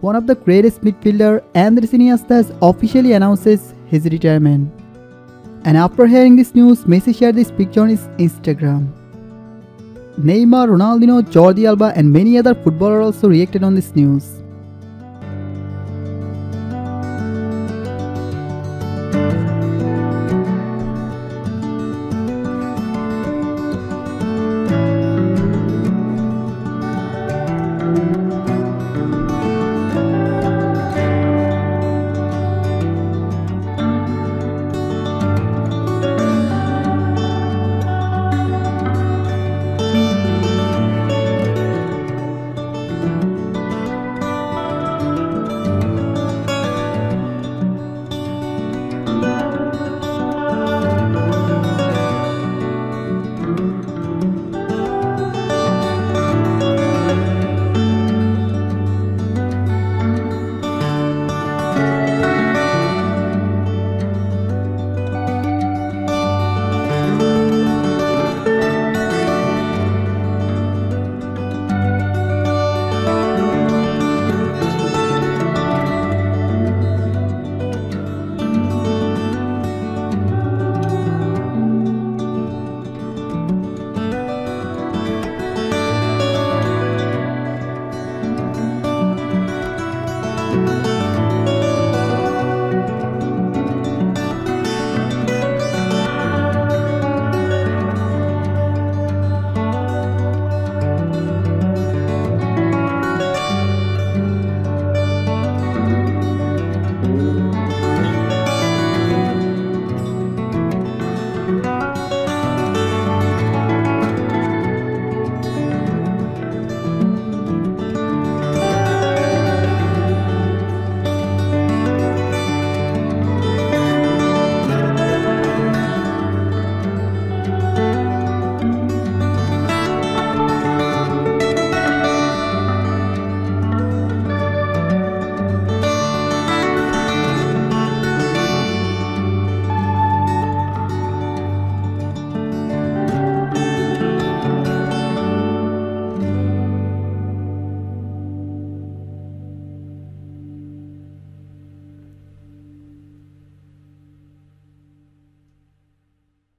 one of the greatest midfielder, Andres Iniesta officially announces his retirement. And after hearing this news, Messi shared this picture on his Instagram. Neymar, Ronaldinho, Jordi Alba and many other footballers also reacted on this news.